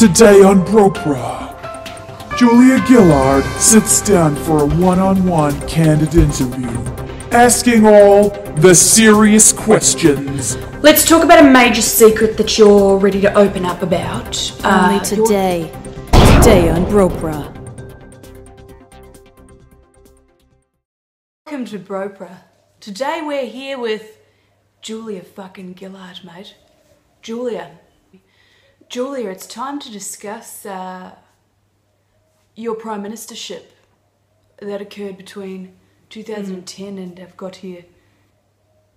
Today on Broprah, Julia Gillard sits down for a one-on-one candid interview, asking all the serious questions. Let's talk about a major secret that you're ready to open up about. Only Uh, you're- today. Today on Broprah. Welcome to Broprah. Today we're here with Julia fucking Gillard, mate. Julia. Julia, it's time to discuss uh, your prime ministership that occurred between 2010 and I've got here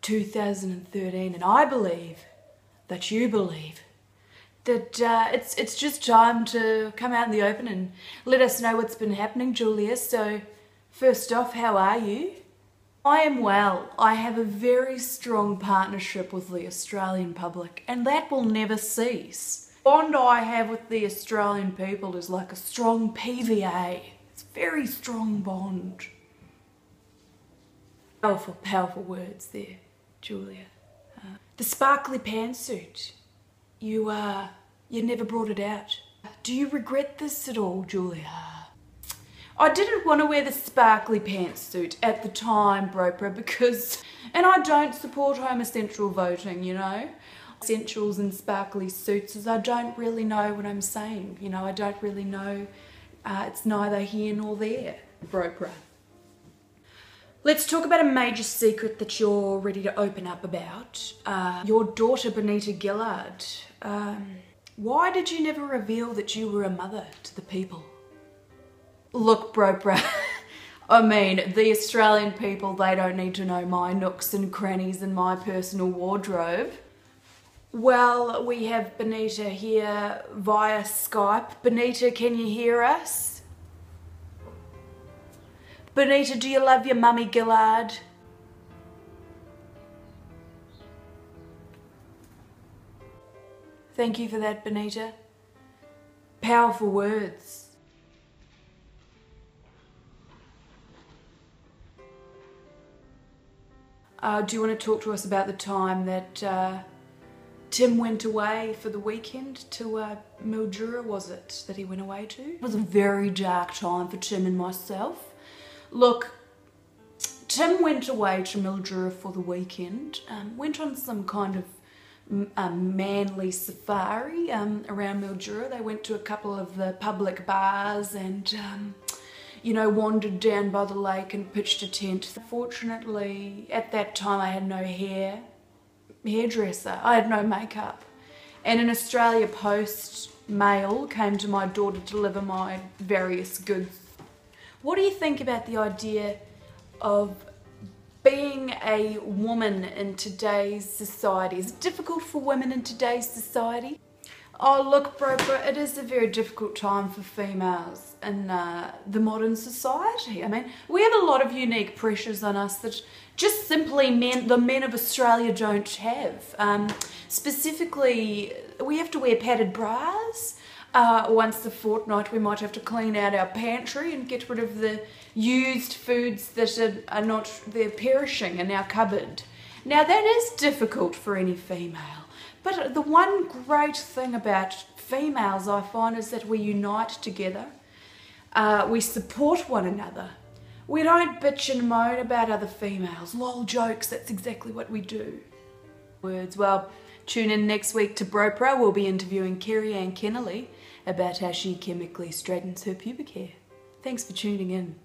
2013, and I believe that you believe that uh, it's it's just time to come out in the open and let us know what's been happening, Julia. So, first off, how are you? I am well. I have a very strong partnership with the Australian public, and that will never cease. Bond I have with the Australian people is like a strong PVA. It's a very strong bond. Powerful, powerful words there, Julia. Uh, the sparkly pantsuit. You uh, you never brought it out. Do you regret this at all, Julia? I didn't want to wear the sparkly pantsuit at the time, Broprah, because, and I don't support homosexual voting, you know. Essentials and sparkly suits, as I don't really know what I'm saying, you know, I don't really know. Uh, it's neither here nor there, Broprah. Let's talk about a major secret that you're ready to open up about. Uh, your daughter, Benita Gillard. Um, why did you never reveal that you were a mother to the people? Look, bro, bro. I mean, the Australian people, they don't need to know my nooks and crannies and my personal wardrobe. Well, we have Benita here via Skype. Benita, can you hear us? Benita, do you love your mummy Gillard? Thank you for that, Benita. Powerful words. Uh, do you want to talk to us about the time that uh, Tim went away for the weekend to uh, Mildura, was it, that he went away to? It was a very dark time for Tim and myself. Look, Tim went away to Mildura for the weekend, um, went on some kind of um, manly safari um, around Mildura. They went to a couple of the public bars and, um, you know, wandered down by the lake and pitched a tent. Fortunately, at that time I had no hair, hairdresser. I had no makeup. And an Australia Post mail came to my door to deliver my various goods. What do you think about the idea of being a woman in today's society? Is it difficult for women in today's society? Oh, look, bro, it is a very difficult time for females in uh, the modern society. I mean, we have a lot of unique pressures on us that just simply men, the men of Australia don't have. Um, specifically, we have to wear padded bras. Uh, once a fortnight, we might have to clean out our pantry and get rid of the used foods that are, are not, they're perishing in our cupboard. Now, that is difficult for any female. But the one great thing about females, I find, is that we unite together. Uh, we support one another. We don't bitch and moan about other females. Lol jokes, that's exactly what we do. Words. Well, tune in next week to Broprah. We'll be interviewing Kerri-Anne Kennerley about how she chemically straightens her pubic hair. Thanks for tuning in.